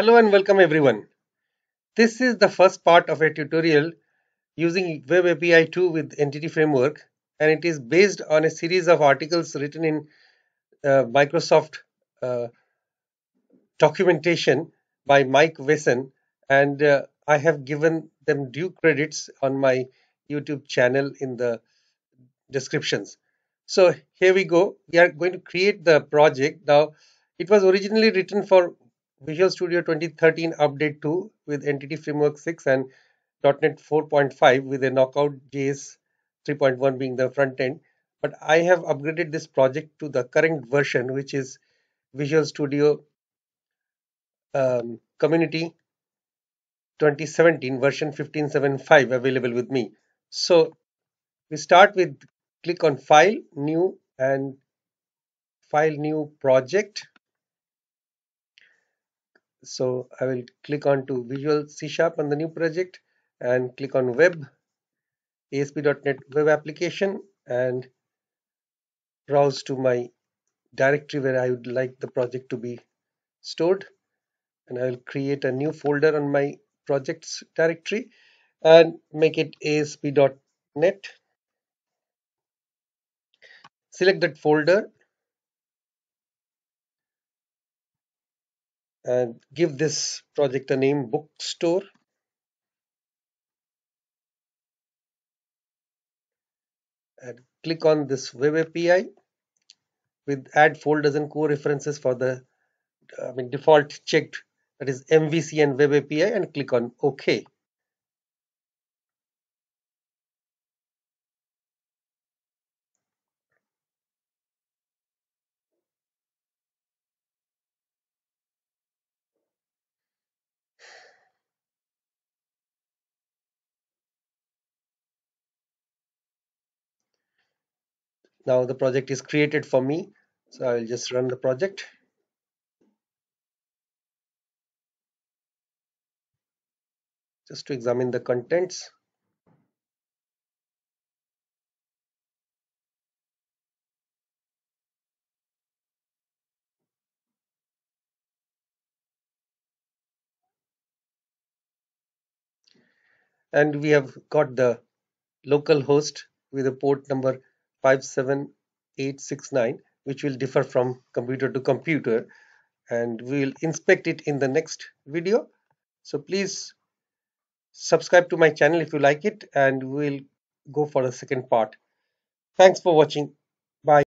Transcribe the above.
Hello and welcome everyone. This is the first part of a tutorial using Web API 2 with Entity Framework and it is based on a series of articles written in uh, Microsoft uh, documentation by Mike Wasson and uh, I have given them due credits on my YouTube channel in the descriptions. So here we go. We are going to create the project. Now it was originally written for Visual Studio 2013 Update 2 with Entity Framework 6 and .NET 4.5 with a Knockout JS 3.1 being the front end. But I have upgraded this project to the current version, which is Visual Studio um, Community 2017 version 15.7.5 available with me. So we start with click on File, New and File New Project so I will click on to Visual C Sharp on the new project and click on Web, ASP.NET Web Application and browse to my directory where I would like the project to be stored and I will create a new folder on my projects directory and make it ASP.NET. Select that folder and give this project a name bookstore and click on this web API with add folders and core references for the uh, I mean default checked that is MVC and web API and click on OK. Now the project is created for me. So I will just run the project. Just to examine the contents. And we have got the local host with a port number 57869 which will differ from computer to computer and we will inspect it in the next video. So please subscribe to my channel if you like it and we'll go for the second part. Thanks for watching. Bye